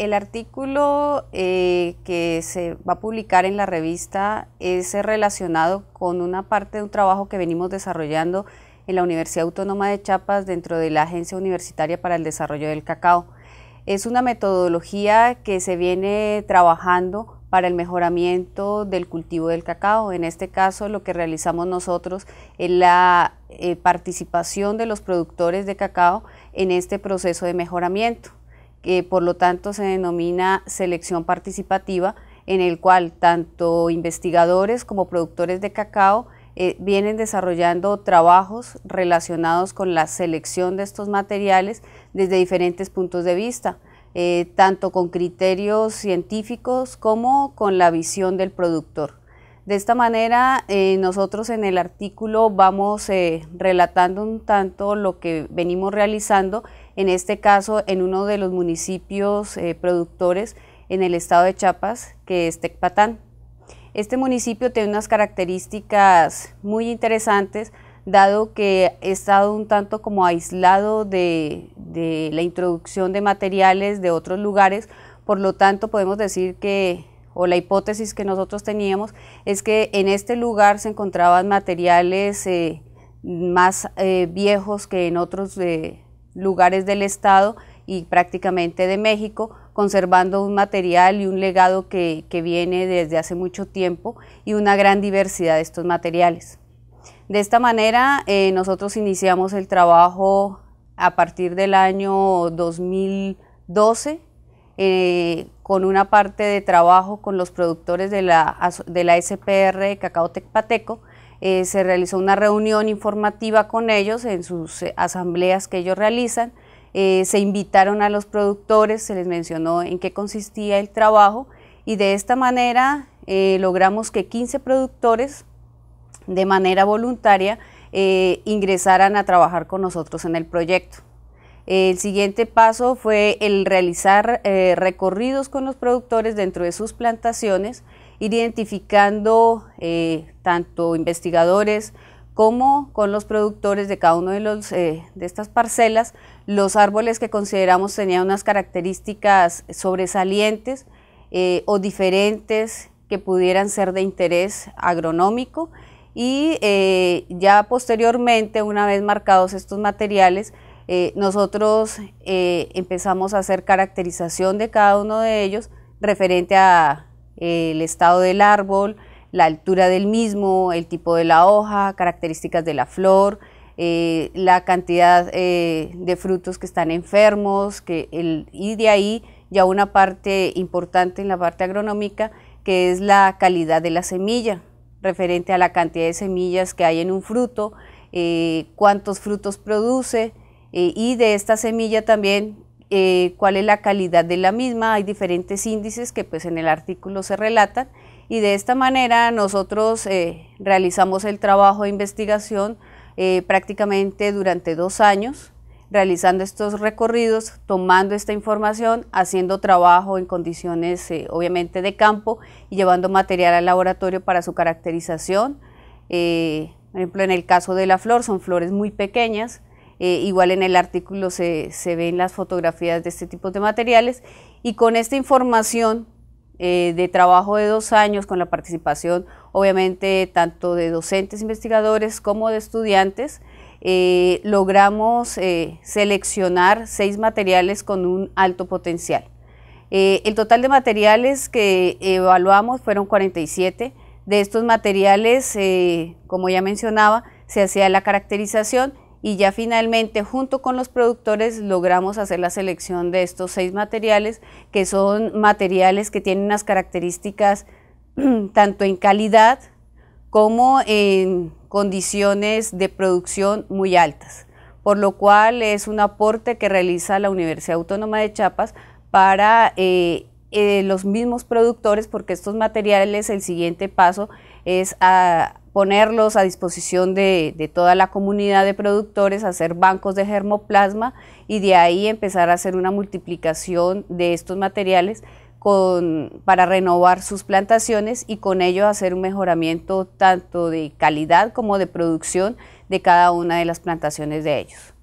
el artículo eh, que se va a publicar en la revista es relacionado con una parte de un trabajo que venimos desarrollando en la Universidad Autónoma de Chiapas dentro de la Agencia Universitaria para el Desarrollo del Cacao. Es una metodología que se viene trabajando para el mejoramiento del cultivo del cacao. En este caso, lo que realizamos nosotros es la eh, participación de los productores de cacao en este proceso de mejoramiento, que por lo tanto se denomina selección participativa, en el cual tanto investigadores como productores de cacao eh, vienen desarrollando trabajos relacionados con la selección de estos materiales desde diferentes puntos de vista eh, tanto con criterios científicos como con la visión del productor. De esta manera, eh, nosotros en el artículo vamos eh, relatando un tanto lo que venimos realizando, en este caso en uno de los municipios productores en el estado de Chiapas, que es Tecpatán. Este municipio tiene unas características muy interesantes, dado que he estado un tanto como aislado de, la introducción de materiales de otros lugares, por lo tanto podemos decir que, o la hipótesis que nosotros teníamos, es que en este lugar se encontraban materiales eh, más eh, viejos que en otros eh, lugares del estado y prácticamente de México, conservando un material y un legado que viene desde hace mucho tiempo y una gran diversidad de estos materiales. De esta manera, nosotros iniciamos el trabajo a partir del año 2012 eh, con una parte de trabajo con los productores de la, de la SPR Cacao Tecpateco. Eh, se realizó una reunión informativa con ellos en sus asambleas que ellos realizan. se invitaron a los productores, se les mencionó en qué consistía el trabajo y de esta manera logramos que 15 productores de manera voluntaria eh, ingresaran a trabajar con nosotros en el proyecto. El siguiente paso fue el realizar eh, recorridos con los productores dentro de sus plantaciones, identificando eh, tanto investigadores como con los productores de cada uno de, los, de estas parcelas, los árboles que consideramos tenían unas características sobresalientes o diferentes que pudieran ser de interés agronómico y eh, ya posteriormente, una vez marcados estos materiales, eh, nosotros eh, empezamos a hacer caracterización de cada uno de ellos referente a el estado del árbol, la altura del mismo, el tipo de la hoja, características de la flor, la cantidad de frutos que están enfermos, que el, y de ahí ya una parte importante en la parte agronómica, que es la calidad de la semilla referente a la cantidad de semillas que hay en un fruto, eh, cuántos frutos produce eh, y de esta semilla también eh, cuál es la calidad de la misma. Hay diferentes índices que pues en el artículo se relatan y de esta manera nosotros realizamos el trabajo de investigación prácticamente durante dos años realizando estos recorridos, tomando esta información, haciendo trabajo en condiciones eh, obviamente de campo y llevando material al laboratorio para su caracterización. Eh, por ejemplo, en el caso de la flor, son flores muy pequeñas, eh, igual en el artículo se, se, ven las fotografías de este tipo de materiales y con esta información de trabajo de dos años, con la participación obviamente tanto de docentes investigadores como de estudiantes, eh, logramos eh, seleccionar seis materiales con un alto potencial. Eh, el total de materiales que evaluamos fueron 47. De estos materiales, como ya mencionaba, se hacía la caracterización y ya finalmente junto con los productores logramos hacer la selección de estos seis materiales, que son materiales que tienen unas características tanto en calidad como en condiciones de producción muy altas, por lo cual es un aporte que realiza la Universidad Autónoma de Chiapas para eh, eh, los mismos productores, porque estos materiales, el siguiente paso es a ponerlos a disposición de, toda la comunidad de productores, hacer bancos de germoplasma y de ahí empezar a hacer una multiplicación de estos materiales para renovar sus plantaciones y con ello hacer un mejoramiento tanto de calidad como de producción de cada una de las plantaciones de ellos.